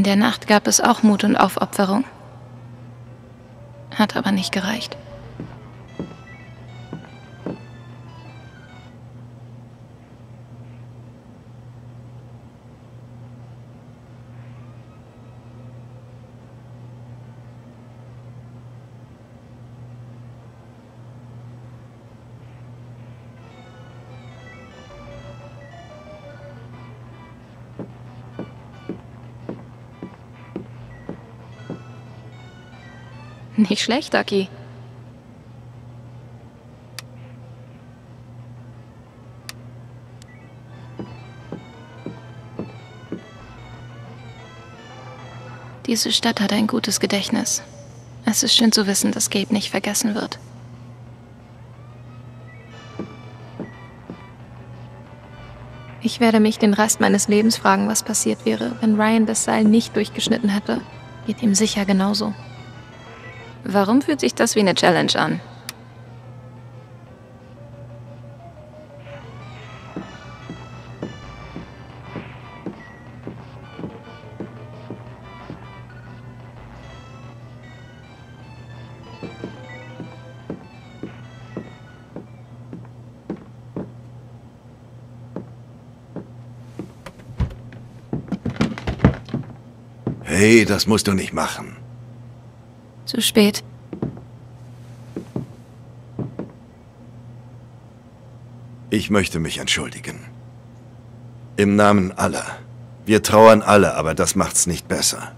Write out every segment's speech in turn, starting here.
In der Nacht gab es auch Mut und Aufopferung. Hat aber nicht gereicht. Nicht schlecht, Aki. Diese Stadt hat ein gutes Gedächtnis. Es ist schön zu wissen, dass Gabe nicht vergessen wird. Ich werde mich den Rest meines Lebens fragen, was passiert wäre, wenn Ryan das Seil nicht durchgeschnitten hätte. Geht ihm sicher genauso. Warum fühlt sich das wie eine Challenge an? Hey, das musst du nicht machen. Zu spät. Ich möchte mich entschuldigen. Im Namen aller. Wir trauern alle, aber das macht's nicht besser.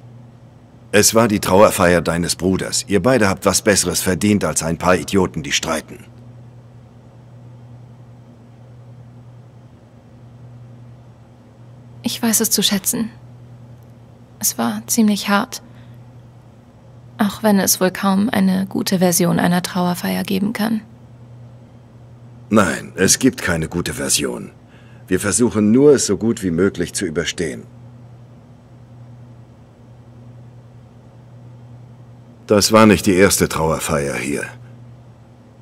Es war die Trauerfeier deines Bruders. Ihr beide habt was Besseres verdient als ein paar Idioten, die streiten. Ich weiß es zu schätzen. Es war ziemlich hart. Auch wenn es wohl kaum eine gute Version einer Trauerfeier geben kann. Nein, es gibt keine gute Version. Wir versuchen nur, es so gut wie möglich zu überstehen. Das war nicht die erste Trauerfeier hier.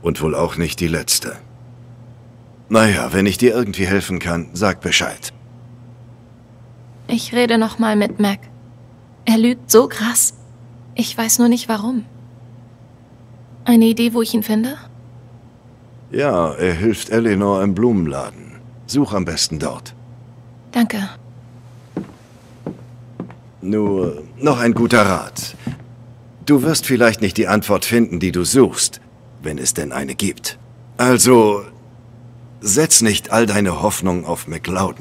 Und wohl auch nicht die letzte. Naja, wenn ich dir irgendwie helfen kann, sag Bescheid. Ich rede noch mal mit Mac. Er lügt so krass. Ich weiß nur nicht warum. Eine Idee, wo ich ihn finde? Ja, er hilft Eleanor im Blumenladen. Such am besten dort. Danke. Nur noch ein guter Rat. Du wirst vielleicht nicht die Antwort finden, die du suchst, wenn es denn eine gibt. Also, setz nicht all deine Hoffnung auf McLeod.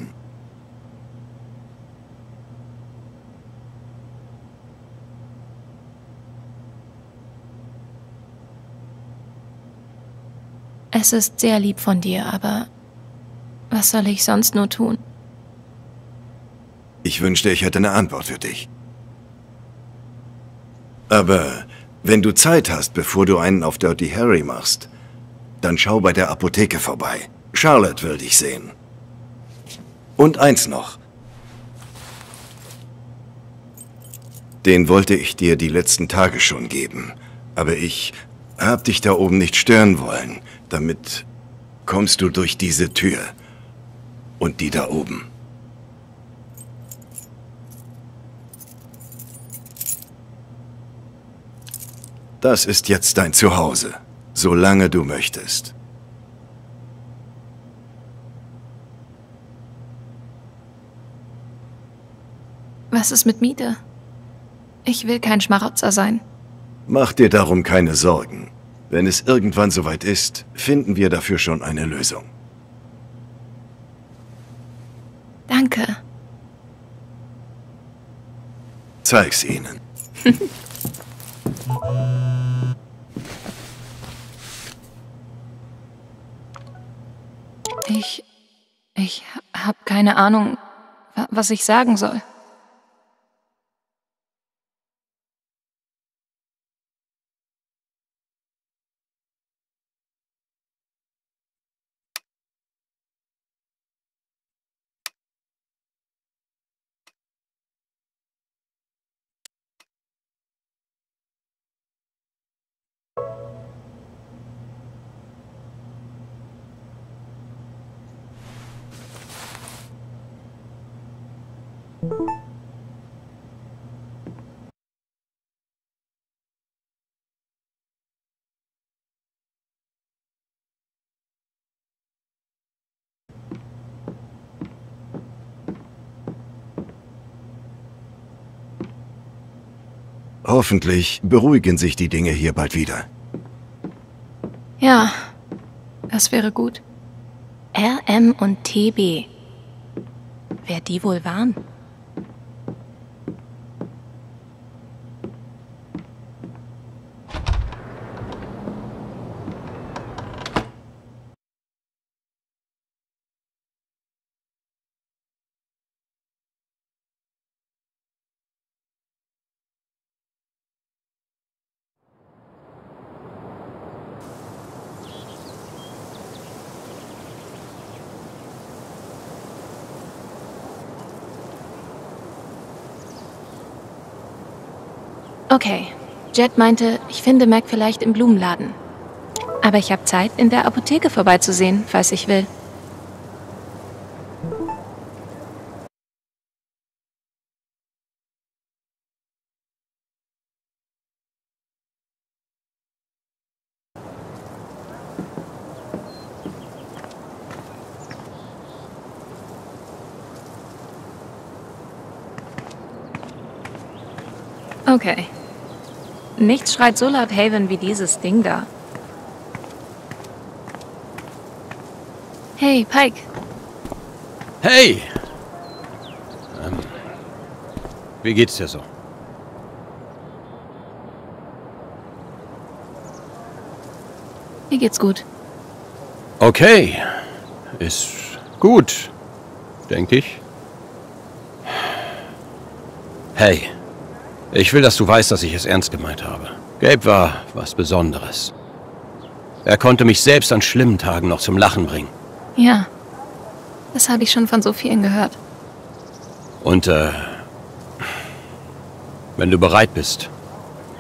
Es ist sehr lieb von dir, aber was soll ich sonst nur tun? Ich wünschte, ich hätte eine Antwort für dich. Aber wenn du Zeit hast, bevor du einen auf Dirty Harry machst, dann schau bei der Apotheke vorbei. Charlotte will dich sehen. Und eins noch. Den wollte ich dir die letzten Tage schon geben. Aber ich hab dich da oben nicht stören wollen. Damit kommst du durch diese Tür. Und die da oben. Das ist jetzt dein Zuhause, solange du möchtest. Was ist mit Miete? Ich will kein Schmarotzer sein. Mach dir darum keine Sorgen. Wenn es irgendwann soweit ist, finden wir dafür schon eine Lösung. Danke. Zeig's ihnen. ich... Ich hab keine Ahnung, was ich sagen soll. Hoffentlich beruhigen sich die Dinge hier bald wieder. Ja, das wäre gut. RM und TB. Wer die wohl waren? Okay. Jet meinte, ich finde Mac vielleicht im Blumenladen. Aber ich habe Zeit, in der Apotheke vorbeizusehen, falls ich will. Okay. Nichts schreit so laut Haven wie dieses Ding da. Hey, Pike. Hey! Ähm, wie geht's dir so? Mir geht's gut. Okay. Ist gut, denke ich. Hey. Ich will, dass du weißt, dass ich es ernst gemeint habe. Gabe war was Besonderes. Er konnte mich selbst an schlimmen Tagen noch zum Lachen bringen. Ja, das habe ich schon von so vielen gehört. Und, äh, wenn du bereit bist,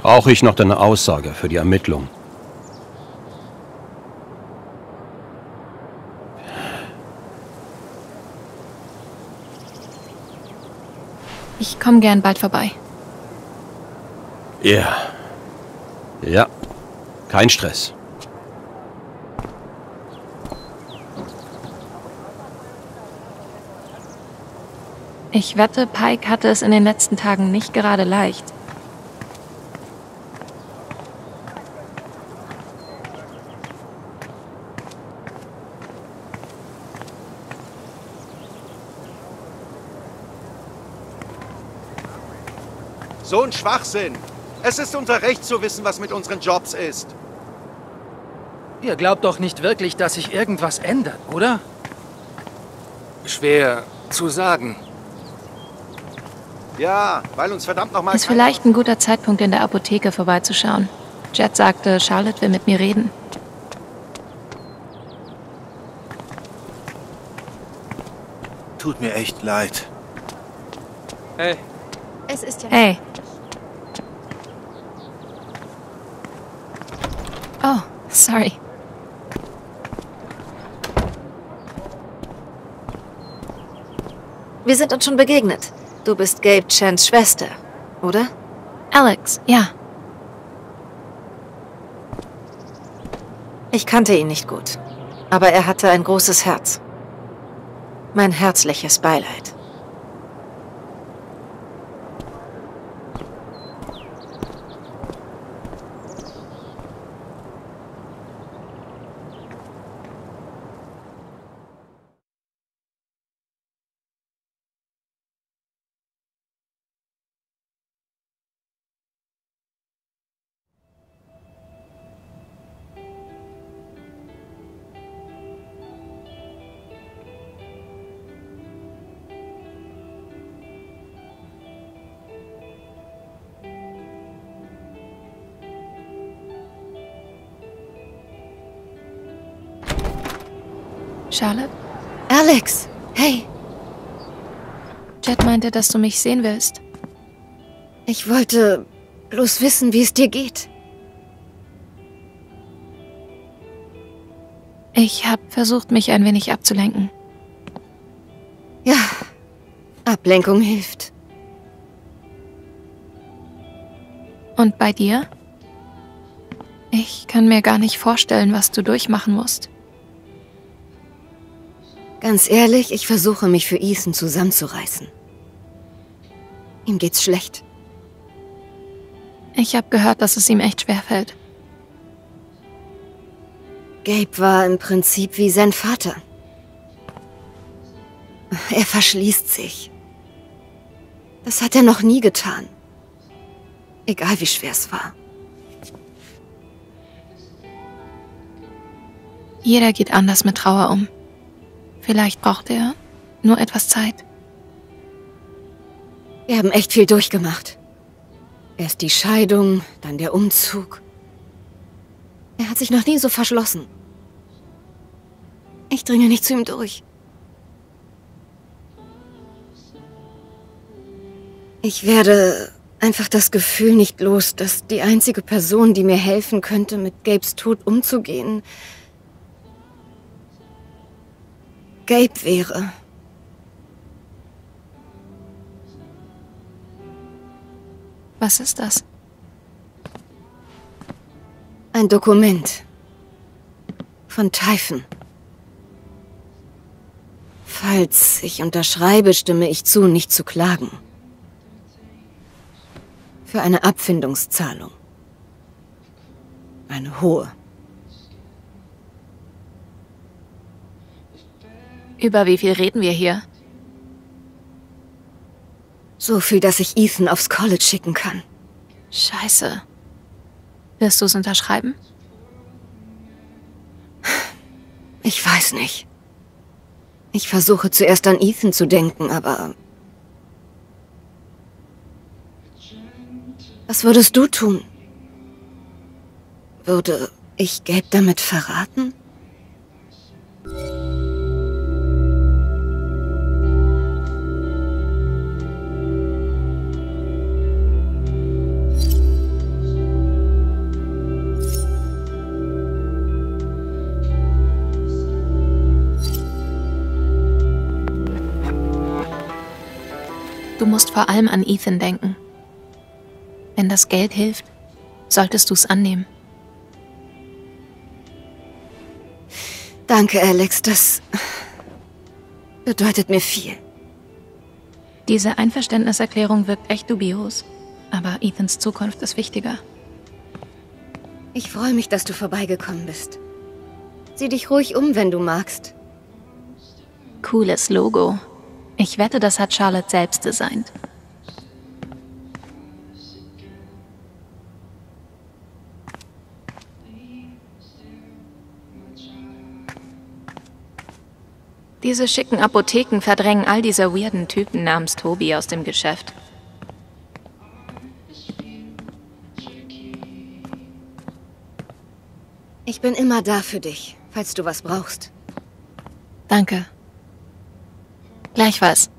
brauche ich noch deine Aussage für die Ermittlung. Ich komme gern bald vorbei. Ja. Ja. Kein Stress. Ich wette, Pike hatte es in den letzten Tagen nicht gerade leicht. So ein Schwachsinn. Es ist unser Recht zu wissen, was mit unseren Jobs ist. Ihr glaubt doch nicht wirklich, dass sich irgendwas ändert, oder? Schwer zu sagen. Ja, weil uns verdammt nochmal... Ist vielleicht ein guter Zeitpunkt, in der Apotheke vorbeizuschauen. Jet sagte, Charlotte will mit mir reden. Tut mir echt leid. Hey. Es ist ja... Hey. Oh, sorry. Wir sind uns schon begegnet. Du bist Gabe Chans Schwester, oder? Alex, ja. Ich kannte ihn nicht gut. Aber er hatte ein großes Herz. Mein herzliches Beileid. Charlotte? Alex! Hey! Jet meinte, dass du mich sehen willst. Ich wollte bloß wissen, wie es dir geht. Ich habe versucht, mich ein wenig abzulenken. Ja, Ablenkung hilft. Und bei dir? Ich kann mir gar nicht vorstellen, was du durchmachen musst. Ganz ehrlich, ich versuche mich für Ethan zusammenzureißen. Ihm geht's schlecht. Ich habe gehört, dass es ihm echt schwer fällt. Gabe war im Prinzip wie sein Vater. Er verschließt sich. Das hat er noch nie getan. Egal wie schwer es war. Jeder geht anders mit Trauer um. Vielleicht braucht er nur etwas Zeit. Wir haben echt viel durchgemacht. Erst die Scheidung, dann der Umzug. Er hat sich noch nie so verschlossen. Ich dringe nicht zu ihm durch. Ich werde einfach das Gefühl nicht los, dass die einzige Person, die mir helfen könnte, mit Gabes Tod umzugehen, Gabe wäre. Was ist das? Ein Dokument. Von Typhon. Falls ich unterschreibe, stimme ich zu, nicht zu klagen. Für eine Abfindungszahlung. Eine hohe. Über wie viel reden wir hier? So viel, dass ich Ethan aufs College schicken kann. Scheiße. Wirst du es unterschreiben? Ich weiß nicht. Ich versuche zuerst an Ethan zu denken, aber... Was würdest du tun? Würde ich Gabe damit verraten? Du musst vor allem an Ethan denken. Wenn das Geld hilft, solltest du es annehmen. Danke, Alex. Das bedeutet mir viel. Diese Einverständniserklärung wirkt echt dubios. Aber Ethans Zukunft ist wichtiger. Ich freue mich, dass du vorbeigekommen bist. Sieh dich ruhig um, wenn du magst. Cooles Logo. Ich wette, das hat Charlotte selbst designt. Diese schicken Apotheken verdrängen all diese weirden Typen namens Tobi aus dem Geschäft. Ich bin immer da für dich, falls du was brauchst. Danke. Gleichfalls.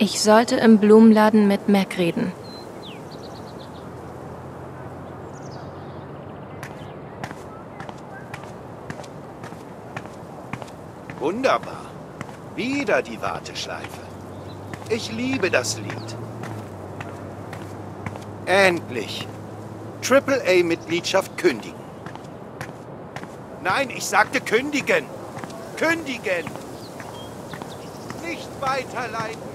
Ich sollte im Blumenladen mit Mac reden. Wunderbar. Wieder die Warteschleife. Ich liebe das Lied. Endlich. Triple-A-Mitgliedschaft kündigen. Nein, ich sagte kündigen. Kündigen. Nicht weiterleiten.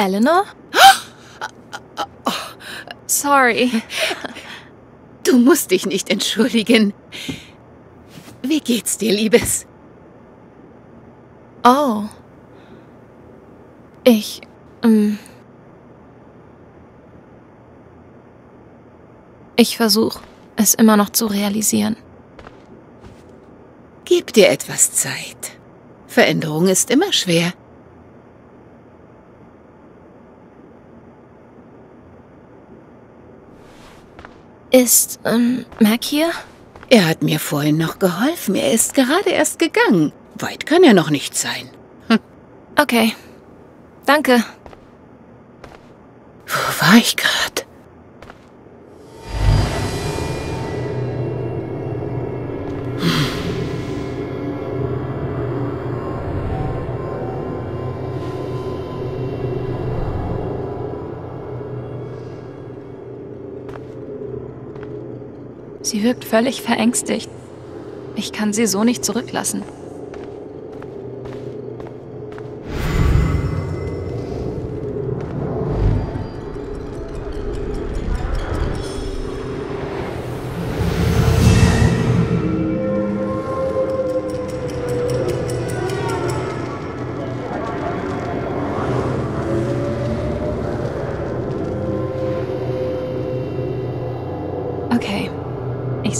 Eleanor? sorry. Du musst dich nicht entschuldigen. Wie geht's dir, Liebes? Oh. Ich. Ähm, ich versuche, es immer noch zu realisieren. Gib dir etwas Zeit. Veränderung ist immer schwer. Ist, ähm, Mac hier? Er hat mir vorhin noch geholfen. Er ist gerade erst gegangen. Weit kann er noch nicht sein. Okay. Danke. Wo war ich gerade? Sie wirkt völlig verängstigt. Ich kann sie so nicht zurücklassen.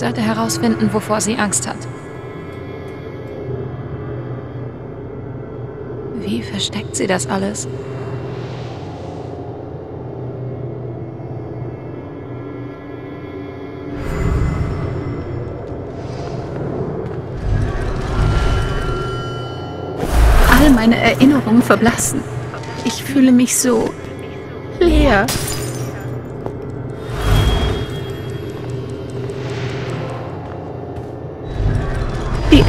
Sollte herausfinden, wovor sie Angst hat. Wie versteckt sie das alles? All meine Erinnerungen verblassen. Ich fühle mich so leer.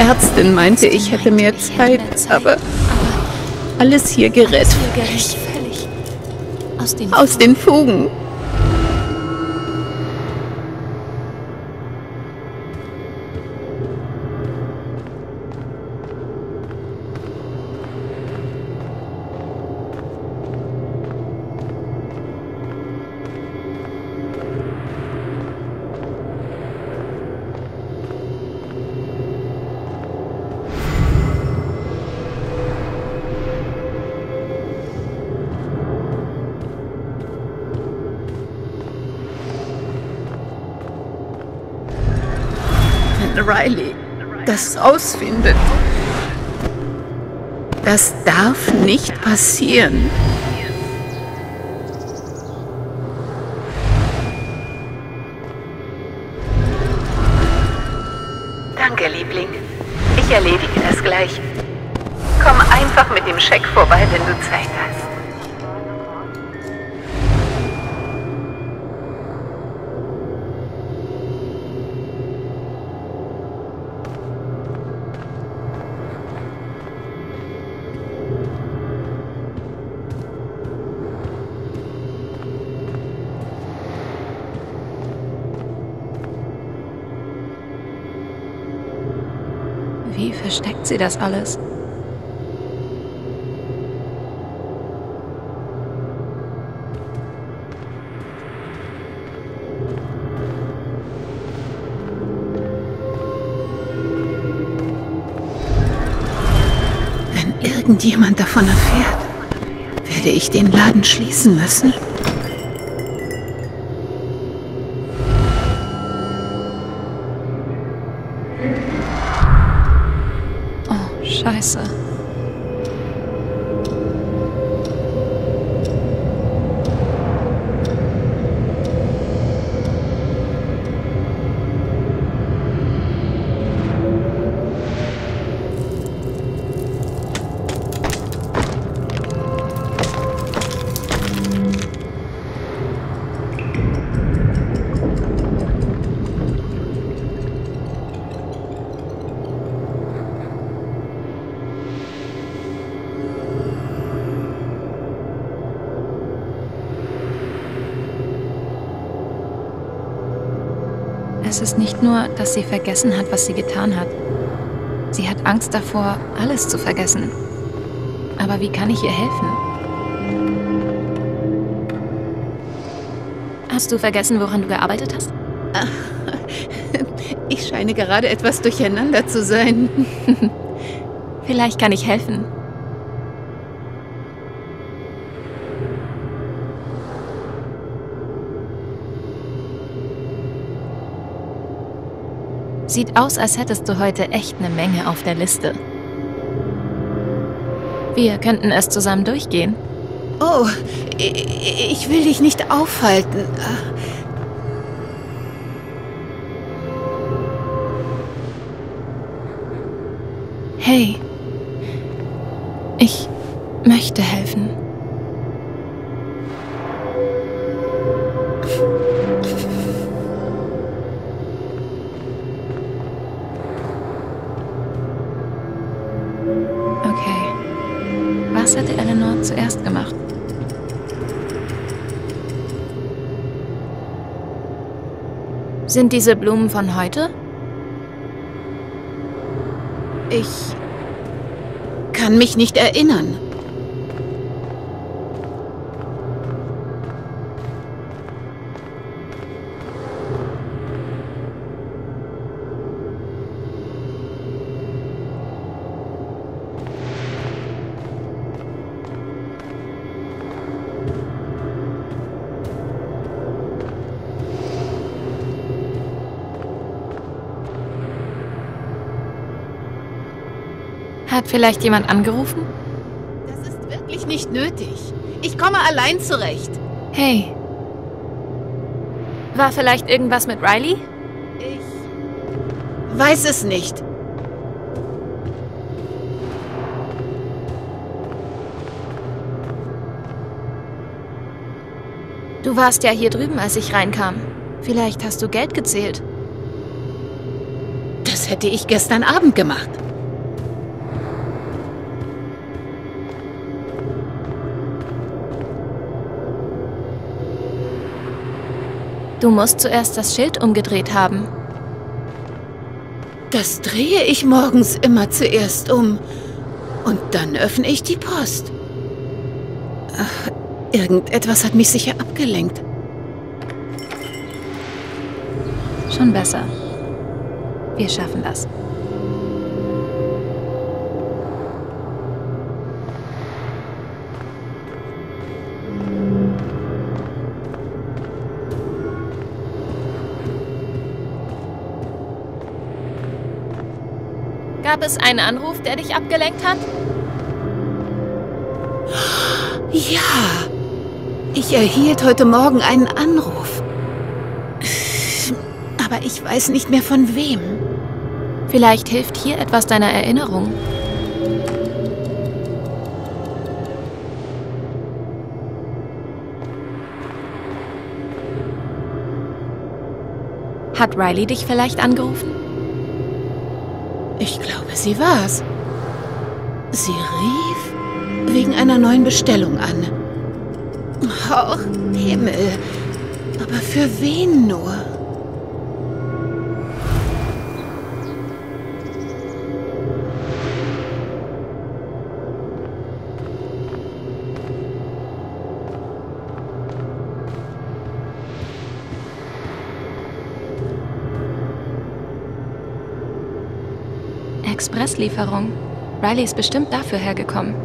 Ärztin meinte, ich hätte mehr Zeit, aber alles hier gerät aus den Fugen. Rausfindet. Das darf nicht passieren. Danke, Liebling. Ich erledige das gleich. Komm einfach mit dem Scheck vorbei, wenn du Zeit hast. Sie das alles? Wenn irgendjemand davon erfährt, werde ich den Laden schließen müssen. Dass sie vergessen hat, was sie getan hat. Sie hat Angst davor, alles zu vergessen. Aber wie kann ich ihr helfen? Hast du vergessen, woran du gearbeitet hast? Ich scheine gerade etwas durcheinander zu sein. Vielleicht kann ich helfen. Sieht aus, als hättest du heute echt eine Menge auf der Liste. Wir könnten es zusammen durchgehen. Oh, ich will dich nicht aufhalten. Hey, zuerst gemacht? Sind diese Blumen von heute? Ich kann mich nicht erinnern. Vielleicht jemand angerufen? Das ist wirklich nicht nötig. Ich komme allein zurecht. Hey. War vielleicht irgendwas mit Riley? Ich weiß es nicht. Du warst ja hier drüben, als ich reinkam. Vielleicht hast du Geld gezählt. Das hätte ich gestern Abend gemacht. Du musst zuerst das Schild umgedreht haben. Das drehe ich morgens immer zuerst um. Und dann öffne ich die Post. Ach, irgendetwas hat mich sicher abgelenkt. Schon besser. Wir schaffen das. Gab es einen Anruf, der dich abgelenkt hat? Ja, ich erhielt heute Morgen einen Anruf. Aber ich weiß nicht mehr von wem. Vielleicht hilft hier etwas deiner Erinnerung. Hat Riley dich vielleicht angerufen? Ich glaube, sie war's. Sie rief wegen einer neuen Bestellung an. Och, Himmel. Aber für wen nur? Expresslieferung. Riley ist bestimmt dafür hergekommen.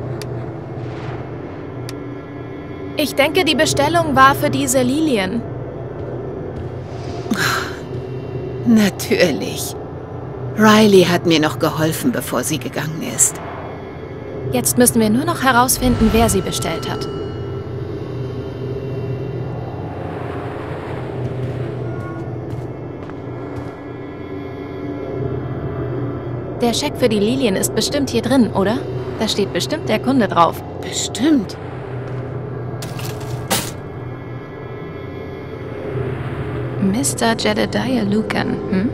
Ich denke, die Bestellung war für diese Lilien. Natürlich. Riley hat mir noch geholfen, bevor sie gegangen ist. Jetzt müssen wir nur noch herausfinden, wer sie bestellt hat. Der Scheck für die Lilien ist bestimmt hier drin, oder? Da steht bestimmt der Kunde drauf. Bestimmt. Mr. Jedediah Lucan, hm?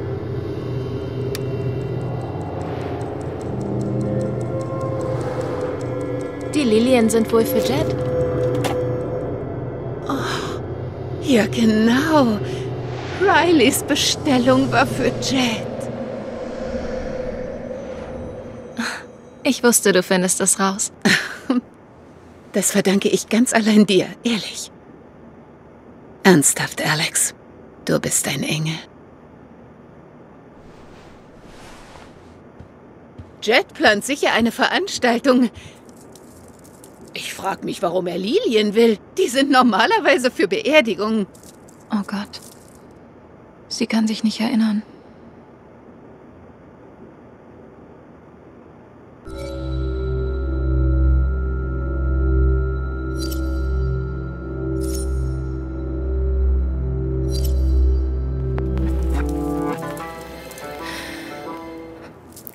Die Lilien sind wohl für Jed. Ja, genau. Rileys Bestellung war für Jet. Ich wusste, du findest es raus. Das verdanke ich ganz allein dir, ehrlich. Ernsthaft, Alex. Du bist ein Engel. Jet plant sicher eine Veranstaltung. Ich frag mich, warum er Lilien will. Die sind normalerweise für Beerdigungen. Oh Gott. Sie kann sich nicht erinnern.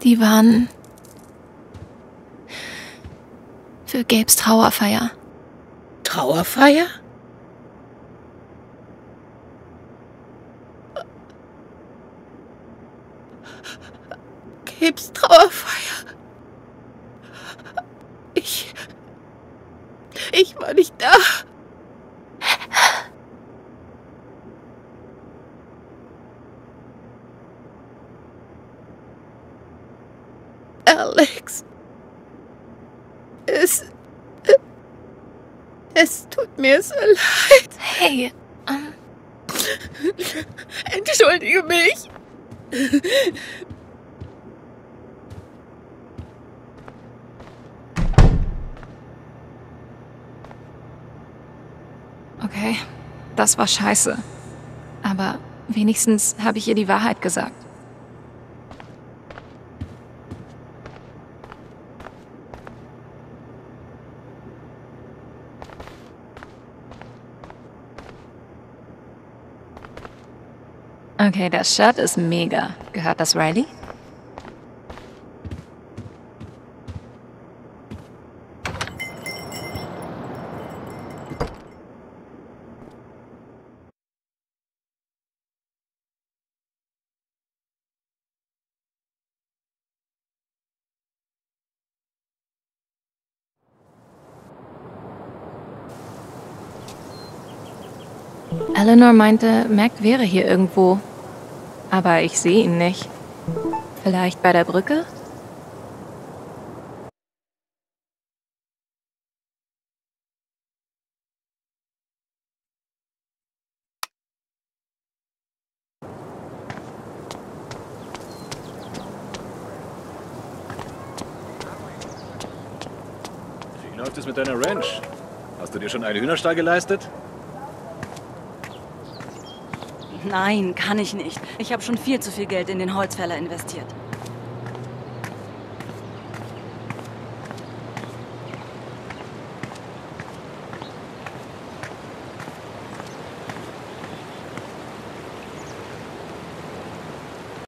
Die waren für Gabes Trauerfeier. Trauerfeier? Gabes Trauerfeier. Ich. Ich war nicht da. Alex. Es. Es tut mir so leid. Hey, ähm, Entschuldige mich. okay. Das war scheiße. Aber wenigstens habe ich ihr die Wahrheit gesagt. Okay, das Shirt ist mega. Gehört das Riley? Eleanor meinte, Mac wäre hier irgendwo. Aber ich sehe ihn nicht. Vielleicht bei der Brücke? Wie läuft es mit deiner Ranch? Hast du dir schon einen Hühnerstall geleistet? Nein, kann ich nicht. Ich habe schon viel zu viel Geld in den Holzfäller investiert.